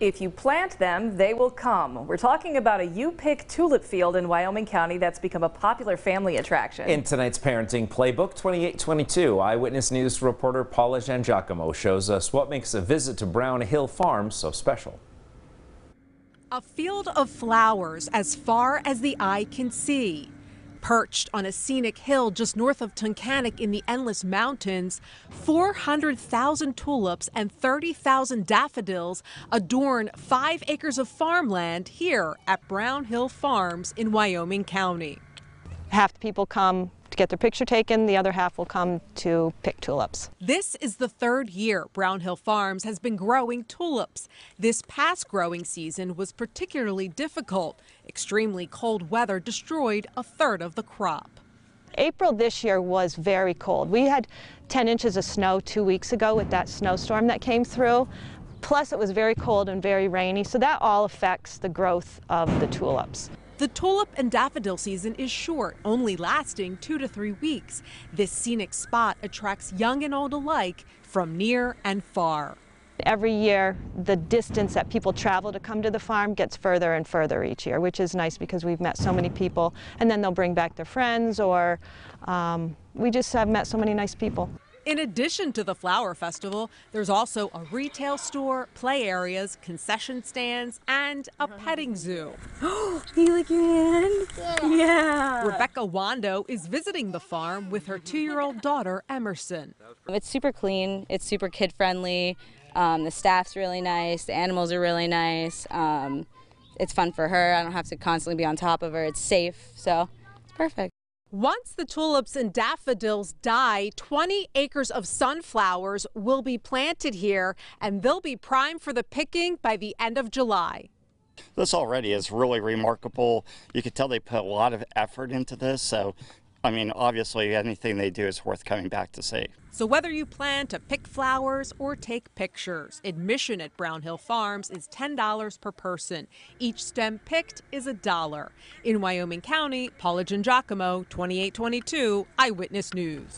If you plant them, they will come. We're talking about a You Pick tulip field in Wyoming County that's become a popular family attraction. In tonight's Parenting Playbook 2822, Eyewitness News reporter Paula Giangiacomo shows us what makes a visit to Brown Hill Farm so special. A field of flowers as far as the eye can see. Perched on a scenic hill just north of Tunkhannock in the Endless Mountains, 400,000 tulips and 30,000 daffodils adorn five acres of farmland here at Brown Hill Farms in Wyoming County. Half the people come get their picture taken, the other half will come to pick tulips. This is the third year Brown Hill Farms has been growing tulips. This past growing season was particularly difficult. Extremely cold weather destroyed a third of the crop. April this year was very cold. We had 10 inches of snow two weeks ago with that snowstorm that came through. Plus it was very cold and very rainy, so that all affects the growth of the tulips. The tulip and daffodil season is short, only lasting two to three weeks. This scenic spot attracts young and old alike from near and far. Every year, the distance that people travel to come to the farm gets further and further each year, which is nice because we've met so many people, and then they'll bring back their friends, or um, we just have met so many nice people. In addition to the flower festival, there's also a retail store, play areas, concession stands, and a petting zoo. Oh, you like your hand? Yeah. yeah. Rebecca Wando is visiting the farm with her two-year-old daughter, Emerson. It's super clean. It's super kid-friendly. Um, the staff's really nice. The animals are really nice. Um, it's fun for her. I don't have to constantly be on top of her. It's safe, so it's perfect. Once the tulips and daffodils die, 20 acres of sunflowers will be planted here and they'll be primed for the picking by the end of July. This already is really remarkable. You can tell they put a lot of effort into this, so I mean, obviously, anything they do is worth coming back to see. So, whether you plan to pick flowers or take pictures, admission at Brown Hill Farms is $10 per person. Each stem picked is a dollar. In Wyoming County, Paula Giangiacomo, 2822 Eyewitness News.